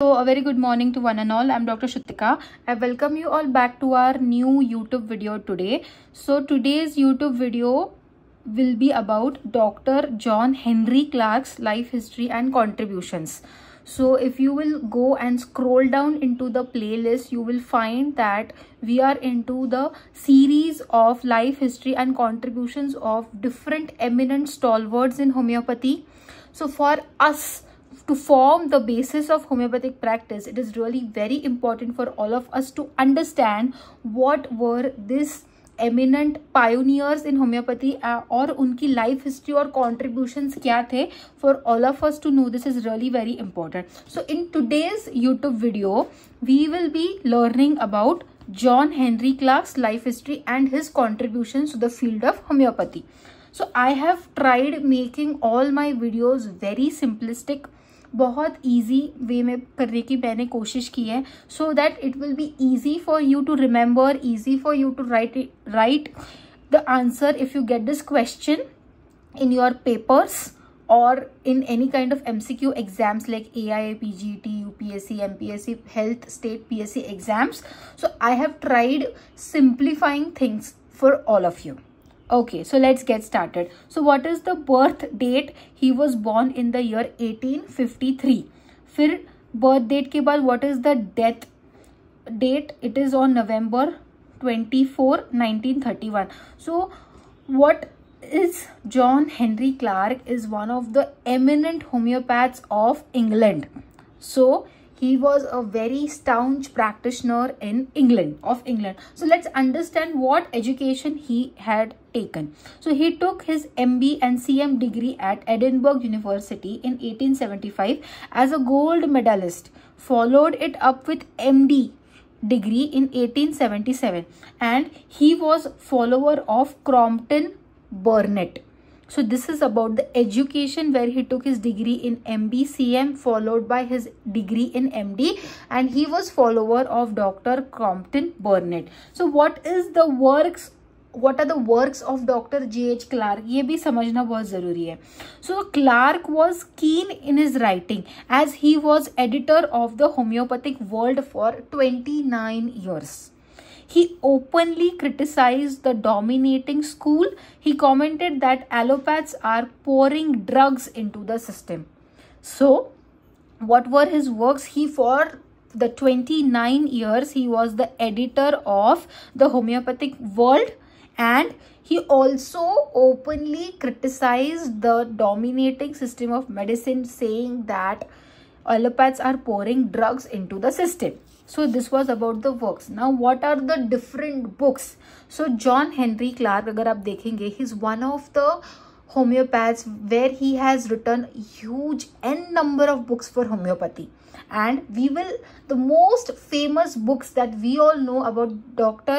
So a very good morning to one and all. I'm Dr. Shrutika. I welcome you all back to our new YouTube video today. So today's YouTube video will be about Dr. John Henry Clarke's life history and contributions. So if you will go and scroll down into the playlist, you will find that we are into the series of life history and contributions of different eminent stalwarts in homeopathy. So for us, to form the basis of homeopathic practice, it is really very important for all of us to understand what were these eminent pioneers in homeopathy, uh, or उनकी life history or contributions. क्या थे for all of us to know? This is really very important. So, in today's YouTube video, we will be learning about John Henry Clarke's life history and his contributions to the field of homeopathy. So I have tried making all my videos very simplistic बहुत easy way में करने की मैंने कोशिश की है so that it will be easy for you to remember easy for you to write write the answer if you get this question in your papers और in any kind of M C Q exams like A I A P G T U P S C M P S C health state P S C exams so I have tried simplifying things for all of you Okay, so let's get started. So what is the birth date? He was born in the year 1853. FIr birth date. के What is the death date? It is on November 24 1931 so what is john henry clarke is one of the eminent homeopaths of england so he was a very staunch practitioner in England of England. So let's understand what education he had taken. So he took his MB and CM degree at Edinburgh University in 1875 as a gold medalist. Followed it up with MD degree in 1877 and he was follower of Crompton Burnett. So this is about the education where he took his degree in MBCM followed by his degree in MD and he was follower of Dr. Crompton Burnett. So what is the works what are the works of Dr. J. H. Clarke? ये भी समझना बहुत ज़रूरी है. So Clarke was keen in his writing as he was editor of the homeopathic world for 29 years. He openly criticized the dominating school. He commented that allopaths are pouring drugs into the system. So, what were his works? He, for the 29 years, he was the editor of the homeopathic world and he also openly criticized the dominating system of medicine saying that allopaths are pouring drugs into the system so this was about the works now what are the different books so john henry clarke agar aap dekhenge he's one of the homeopaths where he has written huge n number of books for homeopathy and we will the most famous books that we all know about dr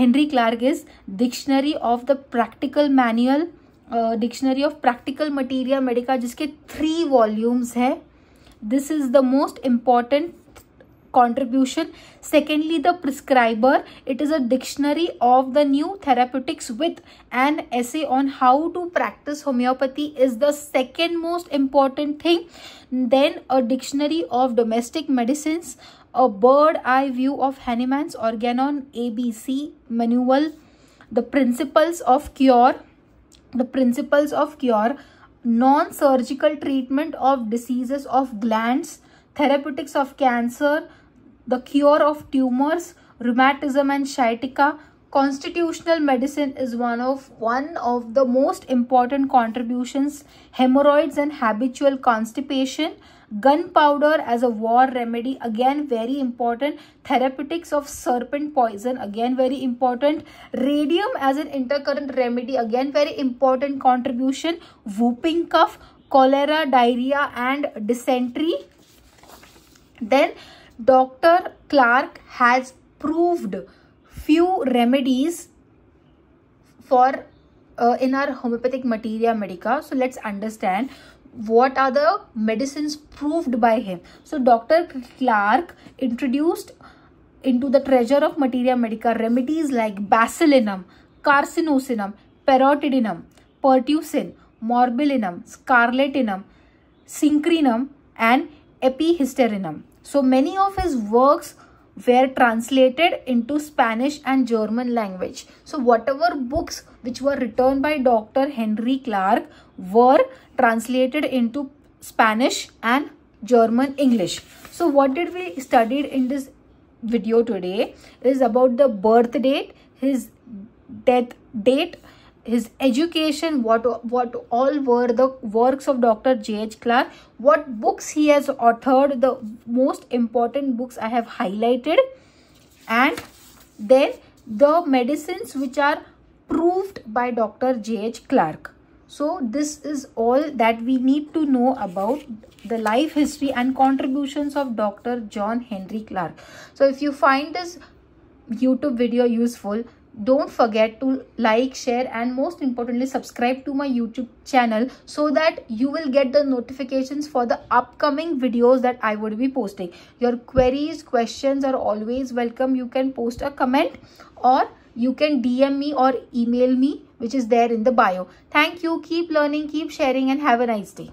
henry clarke is dictionary of the practical manual uh, Dictionary of Practical materia medica, जिसके three three volumes. This is the most important contribution. Secondly the prescriber. It is a dictionary of the new therapeutics with an essay on how to practice homeopathy is the second most important thing. Then a dictionary of domestic medicines a bird eye view of Hahnemann's organon abc manual the principles of cure the principles of cure non-surgical treatment of diseases of glands therapeutics of cancer, the cure of tumors, rheumatism and sciatica. Constitutional medicine is one of one of the most important contributions. Hemorrhoids and habitual constipation. Gunpowder as a war remedy, again very important. Therapeutics of serpent poison, again very important. Radium as an intercurrent remedy, again very important contribution. Whooping cough, cholera, diarrhea and dysentery then Dr. Clarke has proved few remedies for uh, in our homeopathic materia medica. So let's understand what are the medicines proved by him. So Dr. Clarke introduced into the treasure of materia medica remedies like bacillinum, carcinosinum, parotidinum, pertussin, morbillinum, scarlatinum, synchrinum and epihysterinum. So many of his works were translated into Spanish and German language. So whatever books which were written by Dr. Henry Clarke were translated into Spanish and German English. So what did we studied in this video today is about the birth date, his death date, his education, what, what all were the works of Dr. J.H. Clarke, what books he has authored, the most important books I have highlighted and then the medicines which are proved by Dr. J.H. Clarke. So this is all that we need to know about the life history and contributions of Dr. John Henry Clarke. So if you find this YouTube video useful, don't forget to like share and most importantly subscribe to my youtube channel so that you will get the notifications for the upcoming videos that i would be posting. Your queries questions are always welcome. You can post a comment or you can dm me or email me which is there in the bio. Thank you. Keep learning keep sharing and have a nice day